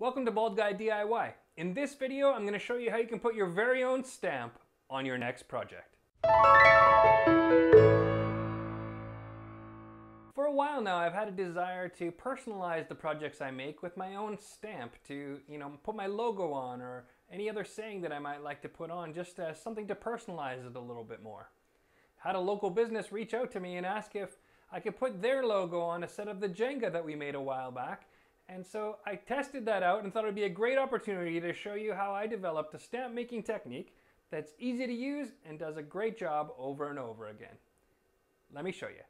Welcome to Bald Guy DIY. In this video, I'm going to show you how you can put your very own stamp on your next project. For a while now, I've had a desire to personalize the projects I make with my own stamp to, you know, put my logo on or any other saying that I might like to put on just as something to personalize it a little bit more. Had a local business reach out to me and ask if I could put their logo on a set of the Jenga that we made a while back and so I tested that out and thought it would be a great opportunity to show you how I developed a stamp making technique that's easy to use and does a great job over and over again. Let me show you.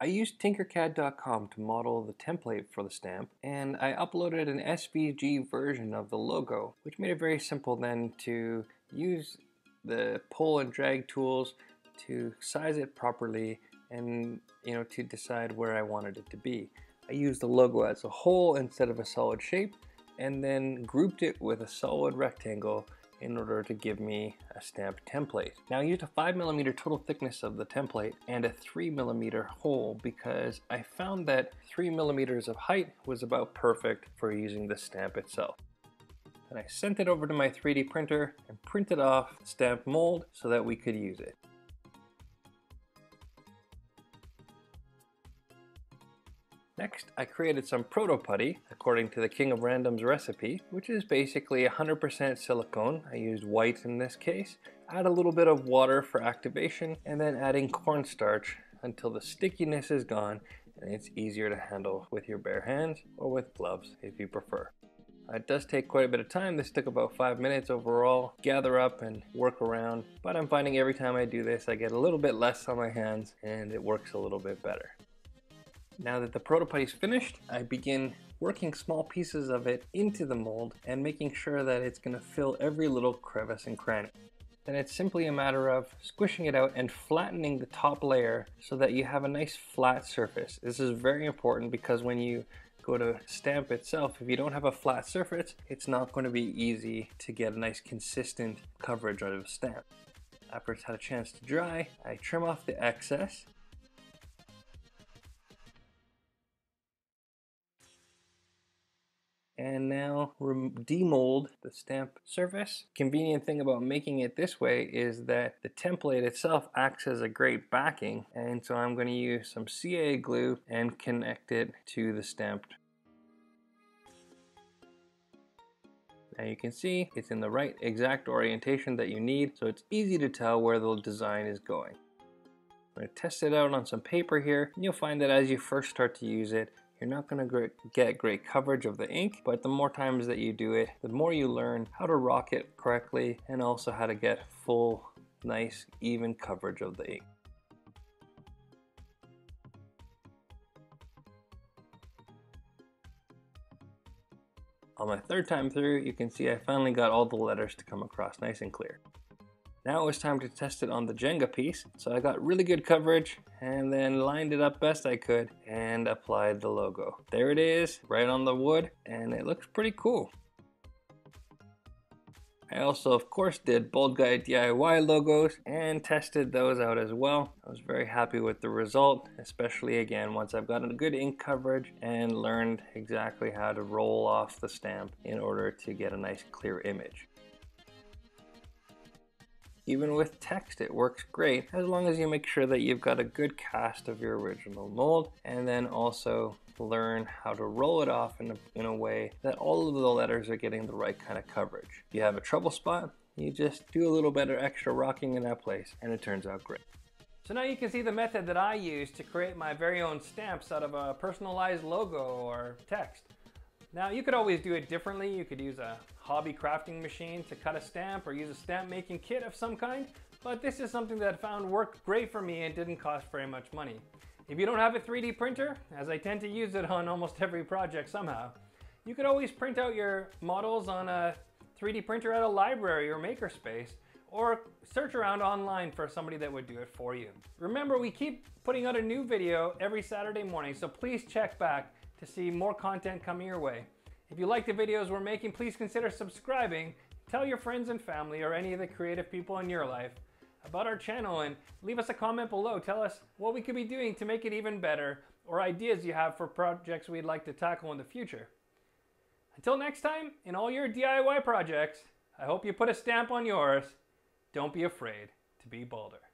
I used Tinkercad.com to model the template for the stamp and I uploaded an SVG version of the logo which made it very simple then to use the pull and drag tools to size it properly and you know to decide where I wanted it to be. I used the logo as a hole instead of a solid shape and then grouped it with a solid rectangle in order to give me a stamp template. Now I used a 5mm total thickness of the template and a 3mm hole because I found that 3mm of height was about perfect for using the stamp itself. And I sent it over to my 3D printer and printed off stamp mold so that we could use it. Next, I created some proto putty according to the King of Random's recipe, which is basically 100% silicone. I used white in this case. Add a little bit of water for activation and then adding cornstarch until the stickiness is gone and it's easier to handle with your bare hands or with gloves if you prefer. Uh, it does take quite a bit of time. This took about five minutes overall. Gather up and work around. But I'm finding every time I do this, I get a little bit less on my hands and it works a little bit better. Now that the proto putty is finished, I begin working small pieces of it into the mold and making sure that it's going to fill every little crevice and cranny. Then it's simply a matter of squishing it out and flattening the top layer so that you have a nice flat surface. This is very important because when you go to stamp itself, if you don't have a flat surface, it's not going to be easy to get a nice consistent coverage out of a stamp. After it's had a chance to dry, I trim off the excess and now demold the stamp surface. Convenient thing about making it this way is that the template itself acts as a great backing and so I'm going to use some CA glue and connect it to the stamp. Now you can see it's in the right exact orientation that you need so it's easy to tell where the design is going. I'm going to test it out on some paper here and you'll find that as you first start to use it you're not going to get great coverage of the ink, but the more times that you do it, the more you learn how to rock it correctly and also how to get full, nice, even coverage of the ink. On my third time through, you can see I finally got all the letters to come across nice and clear. Now it was time to test it on the Jenga piece. So I got really good coverage and then lined it up best I could and applied the logo. There it is, right on the wood, and it looks pretty cool. I also, of course, did Bald Guy DIY logos and tested those out as well. I was very happy with the result, especially again once I've gotten a good ink coverage and learned exactly how to roll off the stamp in order to get a nice clear image. Even with text, it works great as long as you make sure that you've got a good cast of your original mold and then also learn how to roll it off in a, in a way that all of the letters are getting the right kind of coverage. If you have a trouble spot, you just do a little bit of extra rocking in that place and it turns out great. So now you can see the method that I use to create my very own stamps out of a personalized logo or text. Now you could always do it differently. You could use a hobby crafting machine to cut a stamp or use a stamp making kit of some kind, but this is something that I found worked great for me and didn't cost very much money. If you don't have a 3D printer, as I tend to use it on almost every project somehow, you could always print out your models on a 3D printer at a library or makerspace, or search around online for somebody that would do it for you. Remember, we keep putting out a new video every Saturday morning, so please check back to see more content coming your way. If you like the videos we're making, please consider subscribing. Tell your friends and family or any of the creative people in your life about our channel and leave us a comment below. Tell us what we could be doing to make it even better or ideas you have for projects we'd like to tackle in the future. Until next time, in all your DIY projects, I hope you put a stamp on yours. Don't be afraid to be bolder.